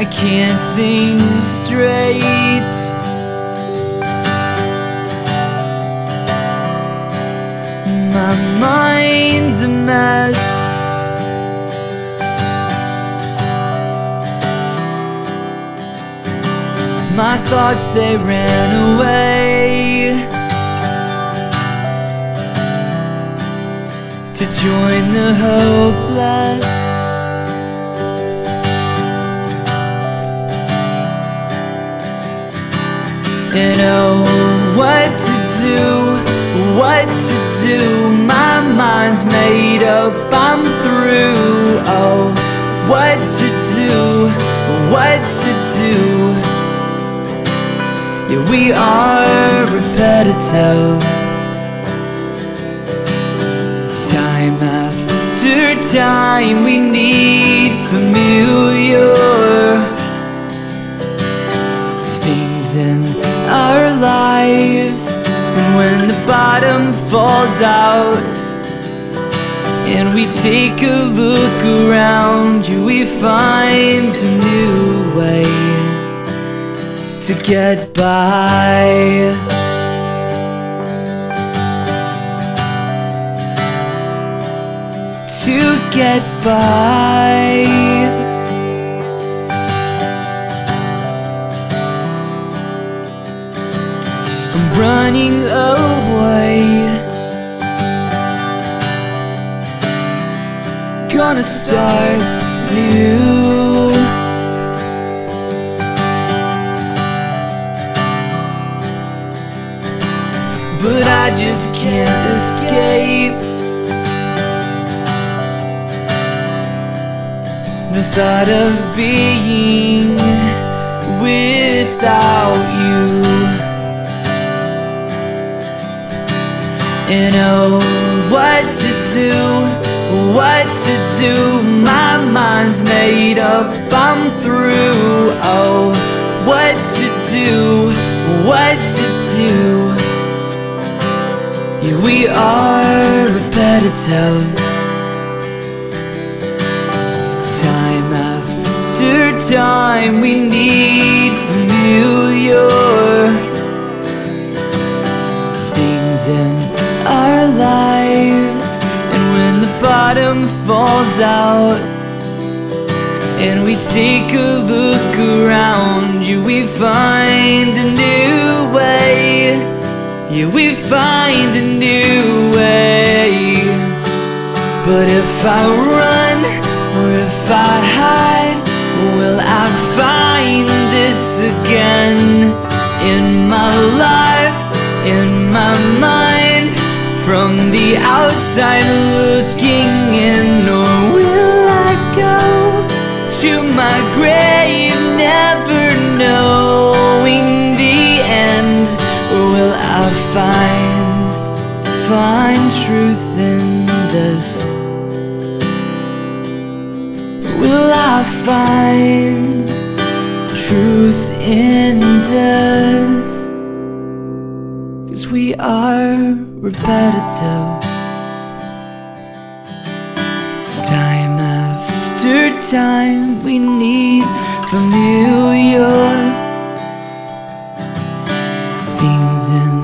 I can't think straight. My mind's a mess. My thoughts, they ran away. To join the hopeless And oh, what to do, what to do. My mind's made up, I'm through. Oh, what to do, what to do. Yeah, we are repetitive. Time after time we need familiar things in our lives. And when the bottom falls out And we take a look around you We find a new way To get by. To get by running away. Gonna start new. But I just can't escape. The thought of being without you And oh, what to do, what to do. My mind's made up, I'm through. Oh, what to do, what to do. Yeah, we are repetitive Time after time we need familiar out And we take a look around you. We find a new way. Yeah, we find a new way. But if I run or if I hide Will I find this again? In my life, in my mind From the outside Will I find truth in this? Cause we are repetitive Time after time we need familiar Things in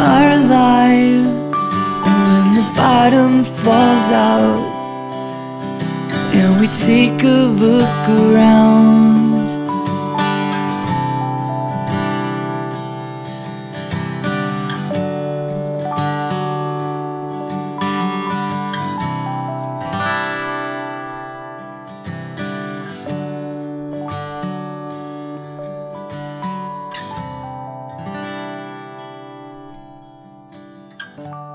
our life And when the bottom falls out and we take a look around? Thank